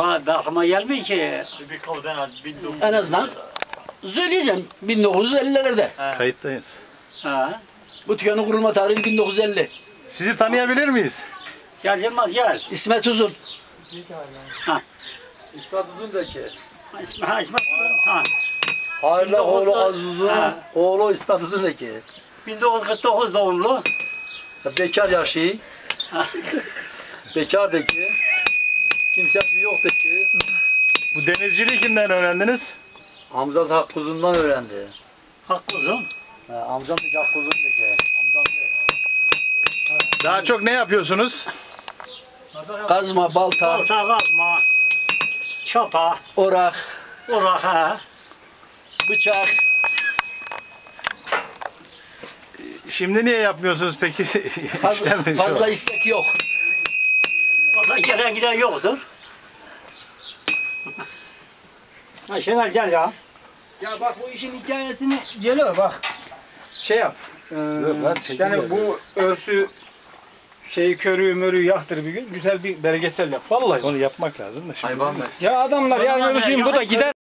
Bana aklıma gelmiyor ki. Bir kavdan az 1900. En azından söyleyeceğim 1950'lerde. Kayıttayız. Ha. Bu dükkanın kurulma tarihi 1950. Sizi tanıyabilir miyiz? Gel Yılmaz gel. İsmet Uzun. İsmet Uzun'daki. Ha, İsmet, ha, İsmet. Ha. Hayırlı oğlu 1900 Aziz Uzun, Ha. oğlu İsmet Uzun'daki. 1949 doğumlu. Bekar yaşı. Bekardaki. Kimsesi yoktu ki. Bu demirciliği kimden öğrendiniz? Amcası Hakkuzun'dan öğrendi. Hakkı uzun. Ha, amcam da Hakkuzun'daki. Amcam da. Daha çok ne yapıyorsunuz? Kazma, balta, Balta kazma. Çapa. orak, Urak ha. bıçak. Şimdi niye yapmıyorsunuz peki? Fazla, İşten mi? fazla istek yok. Valla gelen giden yoktur. Ha Şener gel ya. Ya bak bu işin hikayesini Celo bak. Şey yap. Ee, yani bu örsü şeyi körüğü mörüğü yaktır bir gün. Güzel bir belgesel yap. Vallahi. Onu yapmak lazım da şimdi. Hayvan ben. Ya adamlar yarın öbürsü gün bu da gider.